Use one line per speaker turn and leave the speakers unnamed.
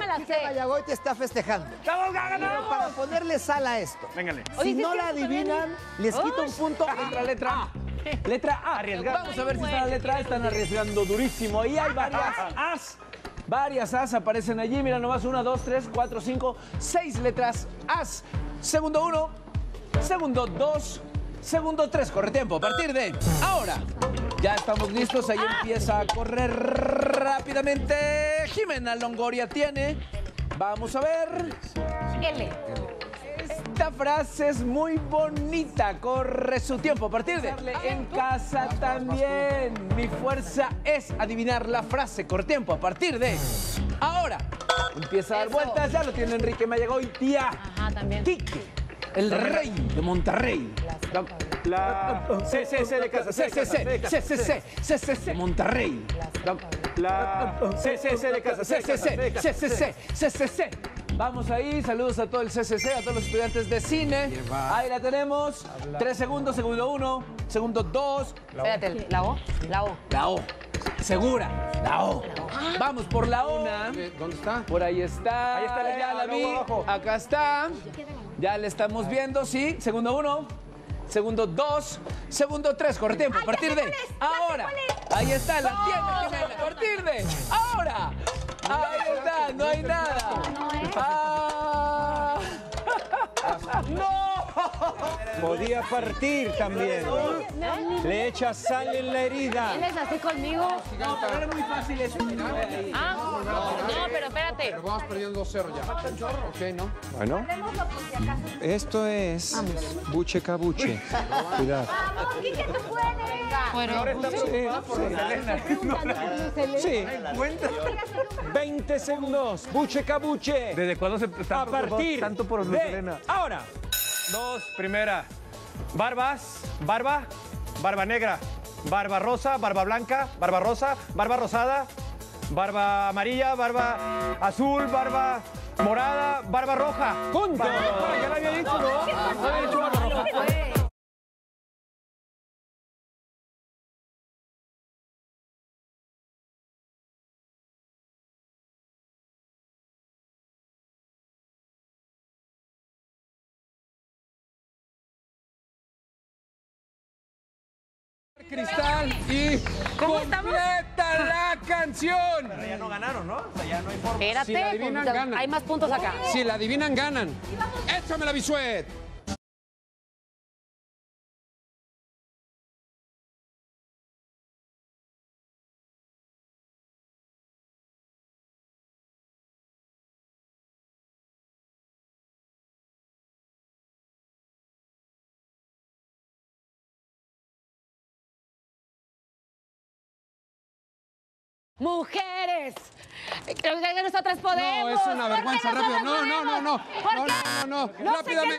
me la sé.
Vallagoy te está festejando.
¡Estamos
Pero
ganando!
para ponerle sal a esto,
Véngale.
Si no la adivinan, les quito un punto.
Letra, letra A. Letra A.
Arriesgando.
Vamos a ver si está la letra A. Están arriesgando durísimo. Ahí hay varias As. Varias As aparecen allí. Mira nomás. Una, dos, tres, cuatro, cinco, seis letras As. Segundo uno. Segundo dos. Segundo tres. Corre tiempo. A partir de ahora. Ya estamos listos. Ahí empieza a correr rápidamente. Jimena Longoria tiene. Vamos a ver.
L.
Esta frase es muy bonita, corre su tiempo. A partir de en casa también. Mi fuerza es adivinar la frase, corre tiempo. A partir de ahora. Empieza a dar
Eso.
vueltas, ya lo tiene Enrique Mallagoitia.
Ajá, también.
Quique, el rey de Monterrey.
La la CCC de Casa
CCC, CCC, CCC Monterrey.
La CCC de Casa
CCC, CCC, CCC. Vamos ahí, saludos a todo el CCC, a todos los estudiantes de cine. Ahí la tenemos. Tres segundos, segundo uno, segundo dos.
Espérate, la O, la O.
La O. Segura, la O. Vamos por la O.
¿Dónde está?
Por ahí está.
Ahí está,
ya la vi. Acá está. Ya le estamos viendo, sí. Segundo uno. Segundo dos. Segundo tres. Corre tiempo. A partir de ahora. Ahí está, la tiene Jimena. A partir de ahora. Ahí está, no hay nada. Ah. ¡No!
Podía partir también. Le echas sal en la herida.
¿Tienes así conmigo?
No, pero era muy fácil eso.
Ah, no, pero espérate.
Vamos perdiendo 2-0 ya. Ok, ¿no? Bueno. Esto es buche cabuche. Cuidado.
Bueno,
Sí. 20 segundos. Buche cabuche.
¿Desde cuándo se está
A partir
tanto por Helena?
ahora.
Dos, primera. Barbas, barba, barba negra, barba rosa, barba blanca, barba rosa, barba rosada, barba amarilla, barba azul, barba morada, barba roja.
Punto.
Barba roja, ya la había dicho, ¿no? No había dicho barba roja.
Cristal y completa la canción.
Ya no ganaron, ¿no? O sea, ya no hay forma.
espérate.
Si la adivinan,
pues,
ganan.
Hay más puntos acá.
Si la adivinan, ganan. Échame la bisuet.
Mujeres. Nosotras podemos.
No, es una
¿Por qué
vergüenza, rápido. No, no, no, no. No, no, no, no. Rápidamente.